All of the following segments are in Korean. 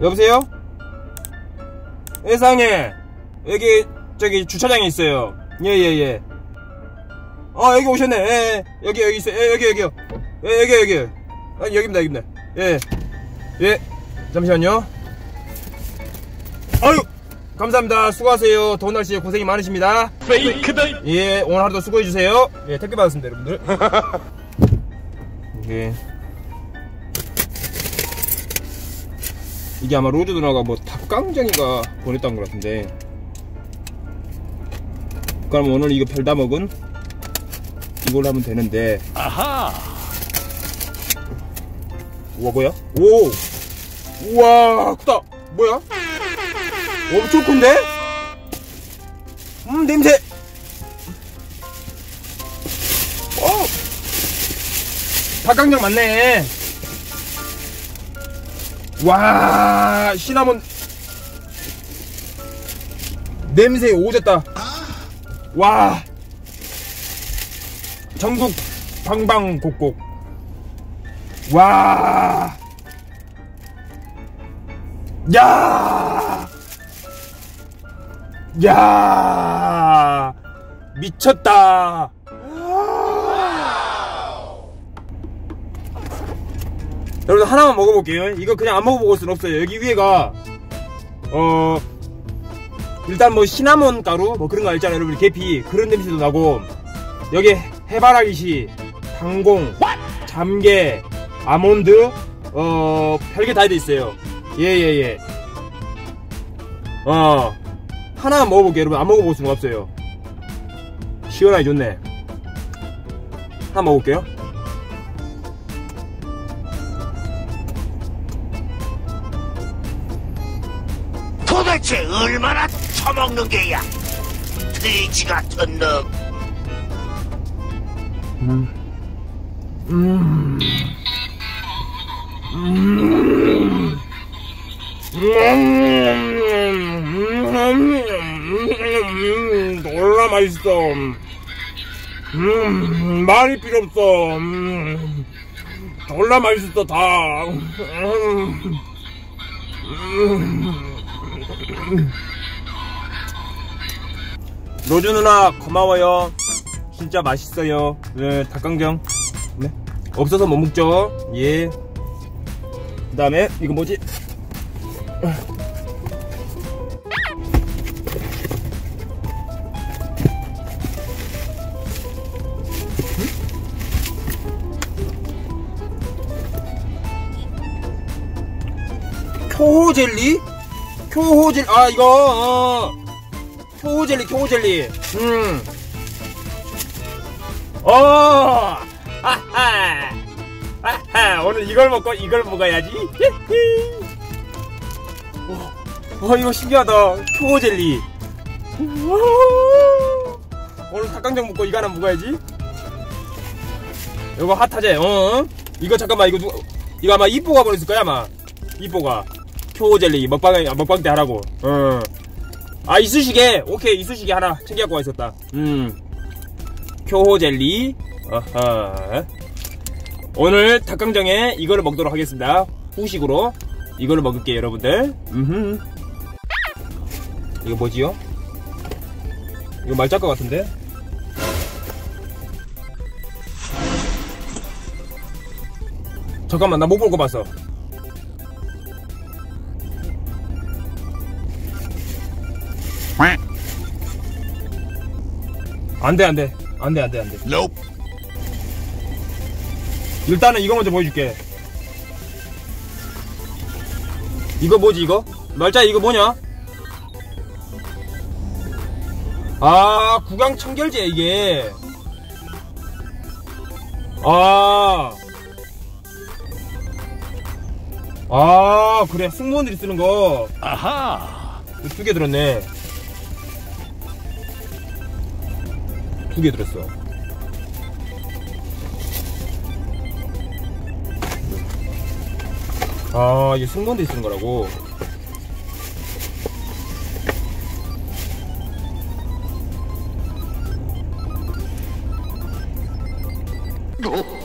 여보세요? 세상에 여기 저기 주차장에 있어요. 예예예. 예, 예. 어 여기 오셨네. 예, 예. 여기 여기 있어요. 예, 여기 여기요. 예, 여기 여기. 아, 여기입니다 여기입니다. 예. 예. 잠시만요. 아유! 감사합니다. 수고하세요. 더운 날씨에 고생이 많으십니다. 페이크다. 예 오늘 하루도 수고해주세요. 예 택배 받았습니다 여러분들. 예 이게 아마 로즈 누나가 뭐 닭강정이가 보냈던 것 같은데 그럼 오늘 이거 별다 먹은 이걸로 하면 되는데 아하. 우와 뭐야? 오 우와 크다 뭐야? 엄청 큰데? 음 냄새 어 닭강정 맞네 와 시나몬 냄새 오졌다 와 전국 방방곡곡 와 야! 야! 미쳤다! 여러분 하나만 먹어볼게요. 이거 그냥 안 먹어볼 수는 없어요. 여기 위에가 어 일단 뭐 시나몬 가루 뭐 그런 거 있잖아요. 여러분 계피 그런 냄새도 나고 여기 해바라기씨, 당공, 잠개, 아몬드 어 별게 다 돼 있어요. 예예예. 예, 예. 어 하나만 먹어볼게요. 여러분 안 먹어볼 수는 없어요. 시원하게 좋네. 하나 먹어볼게요. 도대체 얼마나 처먹는 게야? 돼지 같은 놈. 음. 음. 음. 음. 놀라 맛있어. 음. 말이 필요 없어. 음. 졸라 맛있어 다. 음. 음. 로즈 누나 고마워요. 진짜 맛있어요. 네, 닭강정. 네. 없어서 못 먹죠. 예. 그 다음에, 이거 뭐지? 효호 젤리? 효호 젤리, 아, 이거, 어. 효호 젤리, 효호 젤리. 음. 어, 아하, 아하, 오늘 이걸 먹고 이걸 먹어야지. 어, 어, 이거 신기하다. 효호 젤리. 오늘 닭강정 먹고 이거 하나 먹어야지. 이거 핫하제, 어? 이거 잠깐만, 이거 누가, 이거 아마 이뽀가 보냈을 거야, 아마. 이뽀가. 효호 젤리, 먹방, 먹방 때 하라고. 어. 아, 이쑤시개. 오케이, 이쑤시개 하나 챙겨갖고 와 있었다. 음. 효호 젤리. 어허. 오늘 닭강정에 이거를 먹도록 하겠습니다. 후식으로. 이거를 먹을게요, 여러분들. 음흠. 이거 뭐지요? 이거 말짝것 같은데? 잠깐만, 나 못 볼 거 봤어. 안 돼, 안 돼. 안 돼, 안 돼, 안 돼. Nope. 일단은 이거 먼저 보여줄게. 이거 뭐지, 이거? 말자, 이거 뭐냐? 아, 구강 청결제, 이게. 아. 아, 그래. 승무원들이 쓰는 거. 아하. 두 개 들었네. 두 개 들었어. 아, 이게 승무원들이 쓰는 거라고. 거-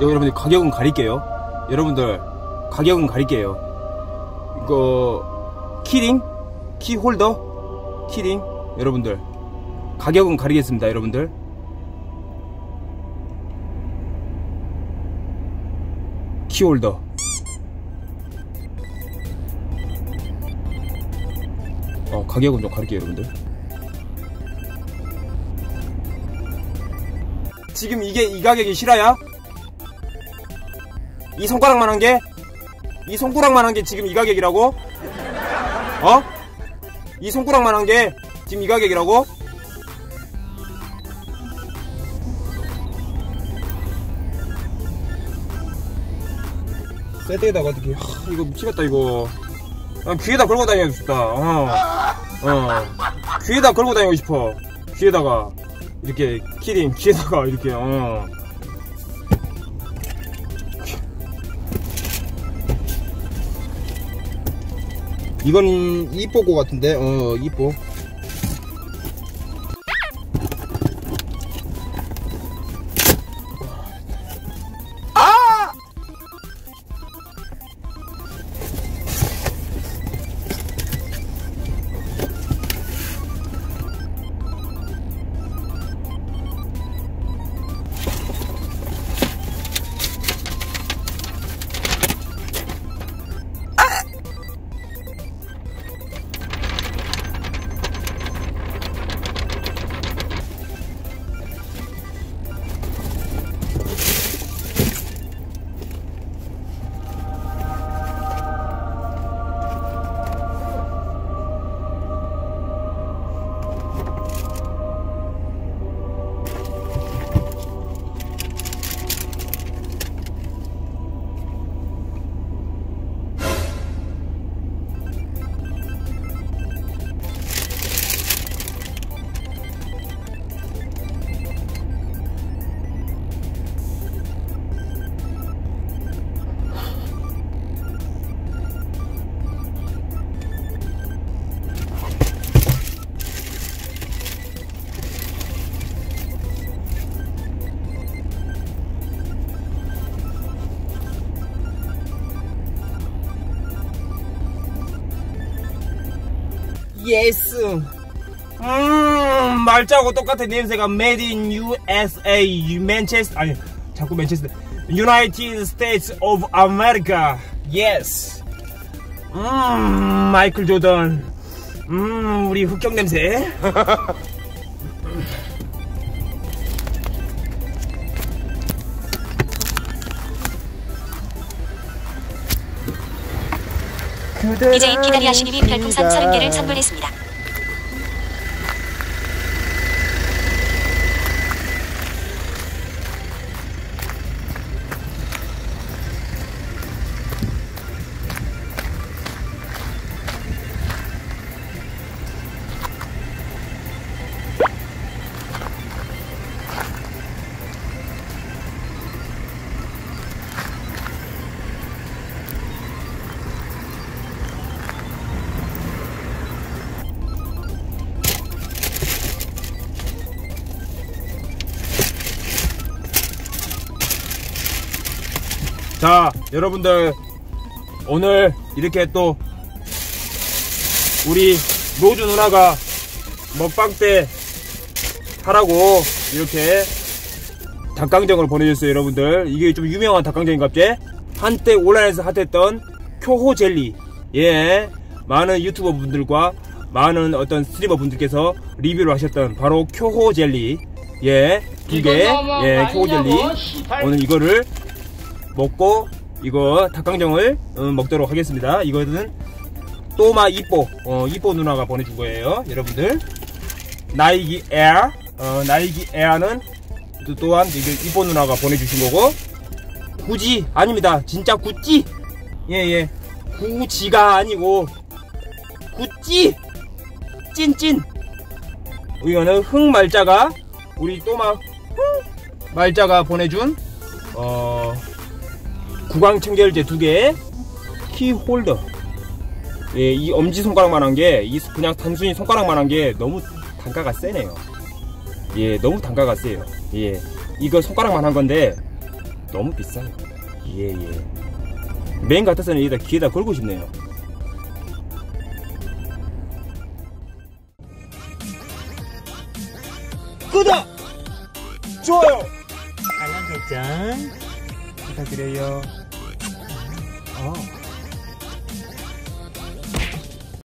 여러분들 가격은 가릴게요. 여러분들 가격은 가릴게요. 이거 key ring key holder key ring 여러분들 가격은 가리겠습니다. 여러분들 key holder 어 가격은 좀 가릴게요 여러분들 지금 이게 이 가격이 실화야? 이 손가락만 한 게? 이 손가락만 한 게 지금 이 가격이라고? 어? 이 손가락만 한 게 지금 이 가격이라고? 세트에다가 어떻게 하, 이거 미치겠다 이거 아, 귀에다 걸고 다니고 싶다 어. 어. 귀에다 걸고 다니고 싶어 귀에다가 이렇게 키링 귀에다가 이렇게 어. 이건 이뽀 거 같은데. 어 이뽀 예스 음 말자하고 똑같은 냄새가 made in USA 맨체스터 아니 자꾸 맨체스터 United States of America. Yes. 음 마이클 조던. 음 우리 흑경 냄새 DJ 기다리 하시님이 별풍선 30개를 선물했습니다. 자 여러분들 오늘 이렇게 또 우리 노주 누나가 먹방 때 하라고 이렇게 닭강정을 보내줬어요 여러분들. 이게 좀 유명한 닭강정인갑제 한때 온라인에서 핫했던 표호 젤리. 예 많은 유튜버 분들과 많은 어떤 스트리머 분들께서 리뷰를 하셨던 바로 쿄호 젤리. 예 두개예 쿄호 젤리. 오늘 이거를 먹고 이거 닭강정을 음, 먹도록 하겠습니다. 이거는 또마 이뽀 어, 이뽀 누나가 보내준 거예요. 여러분들 나이기 에어 어, 나이기 에어는 또, 또한 이게 이뽀 누나가 보내주신 거고 구지 아닙니다. 진짜 구찌 예예 구지가 아니고 구찌 찐찐 이거는 흑 말자가 우리 또마 흑 말자가 보내준 어 구강 청결제 두개 키홀더. 예, 이 엄지손가락만한 게 그냥 단순히 손가락만한 게 너무 단가가 세네요. 예 너무 단가가 세요. 예 이거 손가락만한 건데 너무 비싸요. 예예. 맨 같아서는 여기다 귀에다 걸고 싶네요. 구독! 좋아요! 알람 설정 부탁드려요. Oh.